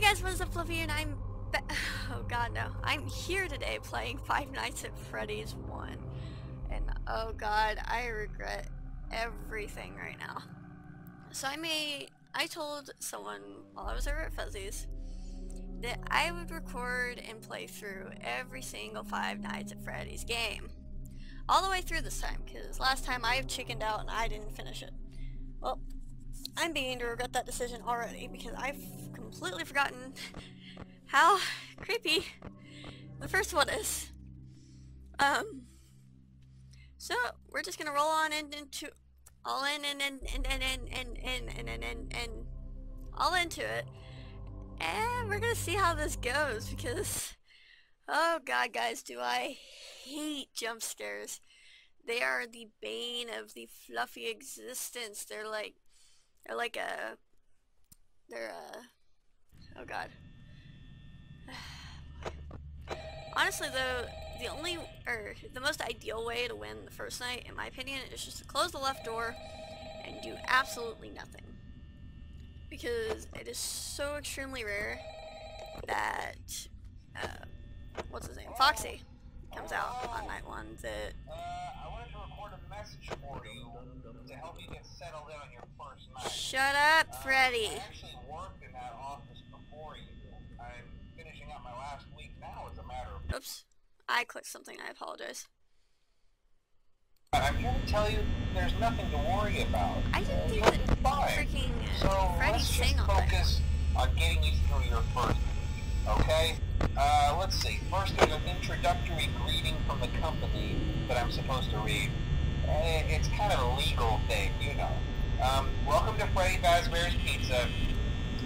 Hey guys, what's up, Fluffy? And I'm oh god no, I'm here today playing Five Nights at Freddy's 1. And oh god, I regret everything right now. So I made, I told someone while I was over at Fuzzy's that I would record and play through every single Five Nights at Freddy's game. All the way through this time, because last time I chickened out and I didn't finish it. Well, I'm beginning to regret that decision already because I've completely forgotten how creepy the first one is. Um, so we're just gonna roll on into all in and and and and and and and and and, and all into it, and we're gonna see how this goes because oh god, guys, do I hate jump scares. They are the bane of the fluffy existence. They're like they're like a they're a oh god Honestly though, the only, or the most ideal way to win the first night, in my opinion, is just to close the left door and do absolutely nothing. Because it is so extremely rare that, uh, what's his name, Foxy comes out on night one that... Uh, I wanted to record a message for you to help you get settled in on your first night. Shut up, uh, Freddy. I actually worked in that office before you. I'm finishing up my last week now as a matter of Oops. I clicked something. I apologize. I'm here to tell you there's nothing to worry about. I didn't Uh, think you'll that freaking uh, So Freddy let's sang just all that. focus on getting you through your first week, okay? Uh, let's see. First, there's an introductory greeting from the company that I'm supposed to read. It's kind of a legal thing, you know. Um, welcome to Freddy Fazbear's Pizza,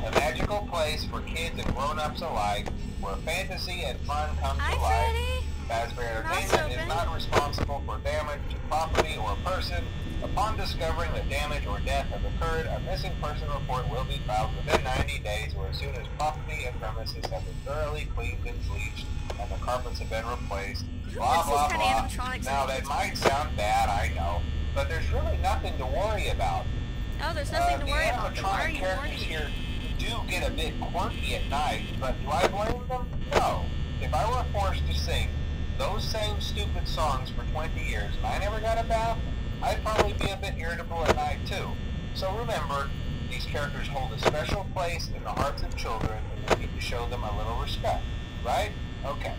a magical place for kids and grown-ups alike, where fantasy and fun come to life. Freddy. Fazbear Entertainment is not responsible for damage to property or person. Upon discovering that damage or death has occurred, a missing person report will be filed within 90 days or as soon as property and premises have been thoroughly cleaned and bleached and the carpets have been replaced. Blah, blah, blah. Now, that might sound bad, I know, but there's really nothing to worry about. Oh, there's nothing Uh, to worry about. The Then Why are animatronic characters here do get a bit quirky at night, but do I blame them? No. If I were forced to sing those same stupid songs for 20 years and I never got a bath, I'd probably be a bit irritable at night too. So remember, these characters hold a special place in the hearts of children and we need to show them a little respect, right? Okay.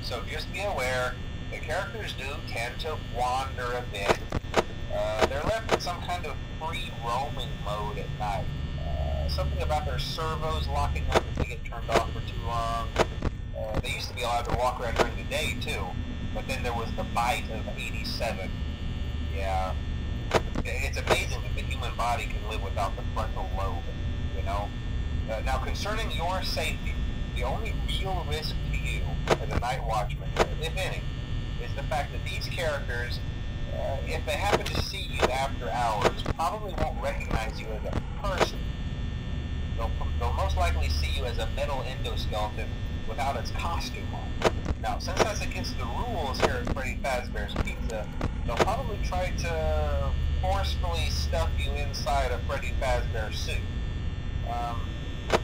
So just be aware, the characters do tend to wander a bit. Uh, they're left in some kind of free roaming mode at night. Uh, something about their servos locking up if they get turned off for too long. Uh, they used to be allowed to walk around during the day too, but then there was the bite of 87. Yeah. It's amazing that the human body can live without the frontal lobe, you know? Uh, now concerning your safety, the only real risk to you as a night watchman, if any, is the fact that these characters, uh, if they happen to see you after hours, probably won't recognize you as a person. They'll, they'll most likely see you as a metal endoskeleton without its costume on. Now, since that's against the rules here at Freddy Fazbear's Pizza, they'll probably try to forcefully stuff you inside a Freddy Fazbear suit. Um,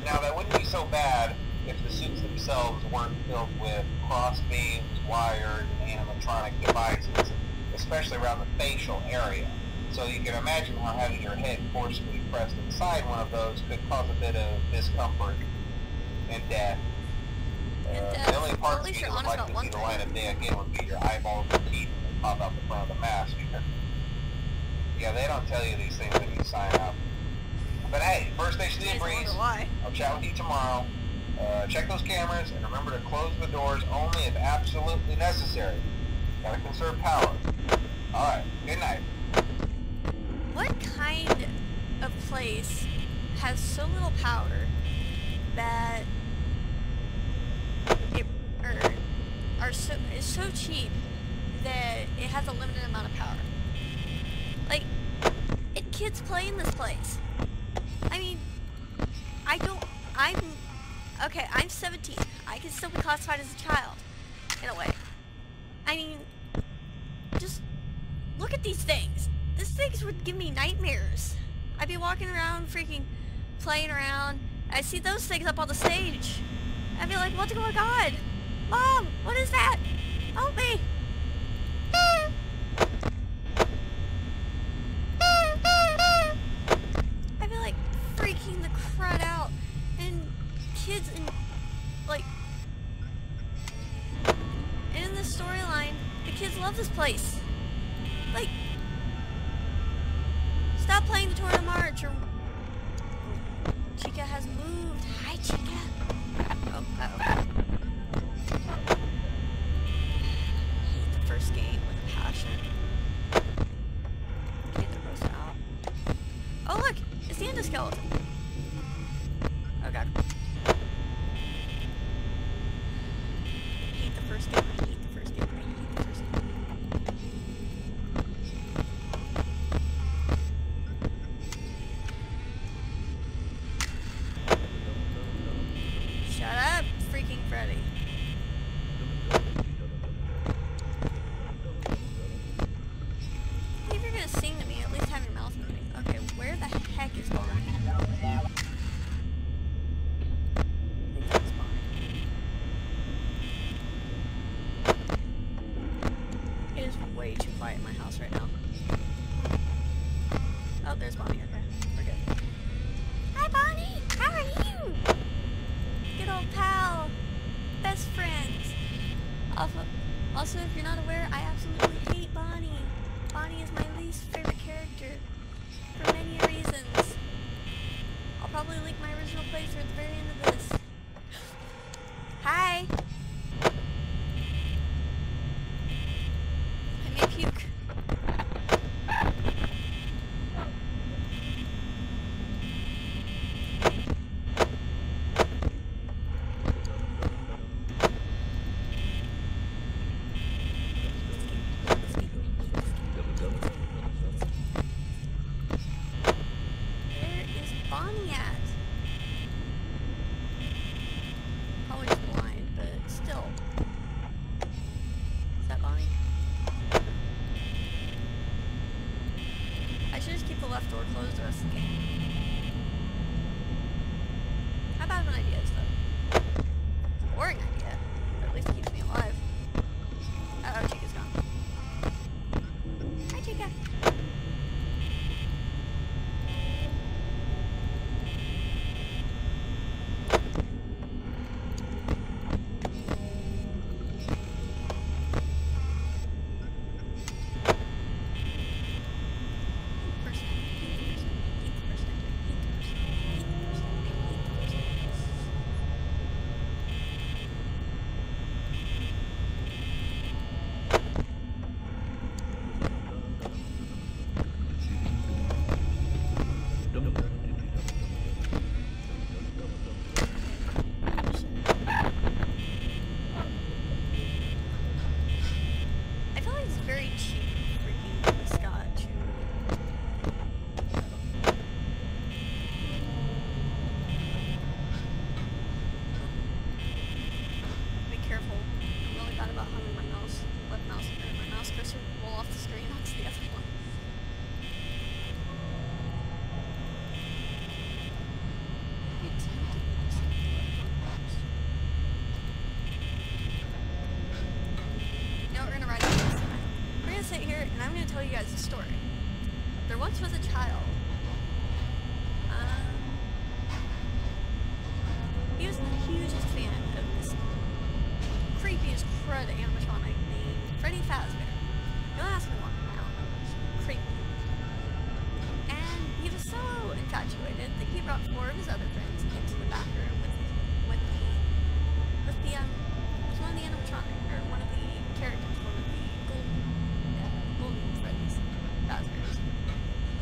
now, that wouldn't be so bad if the suits themselves weren't filled with cross beams, wires, and animatronic devices, especially around the facial area. So you can imagine how having your head forcefully pressed inside one of those could cause a bit of discomfort and death. Uh, And death. the only parts you would like to see the light of day again would be your eyeballs and teeth pop out the front of the mask. yeah, they don't tell you these things when you sign up. But hey, first station of the Breeze. I'll chat with you tomorrow. Uh, check those cameras and remember to close the doors only if absolutely necessary. Gotta conserve power. Alright, good night. What kind of place has so little power that it or are so is so cheap that it has a limited amount of power. Like, it kids play in this place. I mean, I don't, I'm, okay, I'm 17. I can still be classified as a child, in a way. I mean, just look at these things. These things would give me nightmares. I'd be walking around, freaking playing around. I see those things up on the stage. I'd be like, what's oh going on? Mom, what is that? Help me! I love this place. Like, stop playing the Toreador March or... Chica has moved. Hi, Chica. Oh, oh. hate the first game with a passion. Roast out. Oh, look! It's the endoskeleton. ready. If you're gonna sing to me, at least have your mouth moving. Okay, where the heck is Barney? way too quiet in my house right now. Oh, there's Bonnie. Okay, we're good. Hi, Bonnie! How are you? Good old pal! best friends. Also, if you're not aware, I absolutely hate Bonnie. Bonnie is my least favorite character. For many left door closed the rest of the game.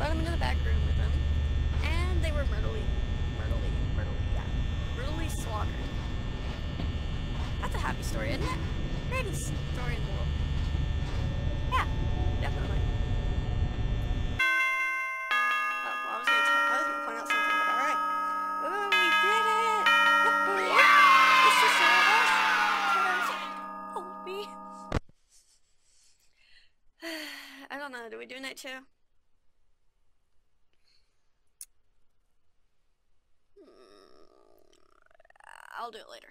brought him into the back room with them, and they were murderly, murderly, murderly, yeah, brutally slaughtered. That's a happy story, isn't it? Greatest story in the world. Yeah, definitely. I don't know, do we do night two? I'll do it later.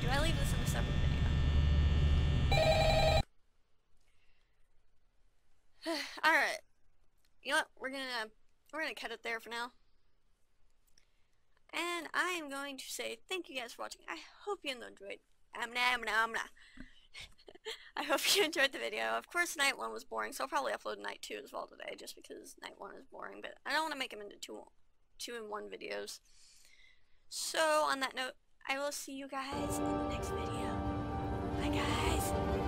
Do I leave this in a separate video? Alright. You know what? We're gonna we're gonna cut it there for now. And I am going to say thank you guys for watching. I hope you enjoyed. Nah, nah, nah. I hope you enjoyed the video. Of course, night one was boring, so I'll probably upload night two as well today, just because night one is boring. But I don't want to make them into two, two in one videos. So on that note, I will see you guys in the next video. Bye, guys.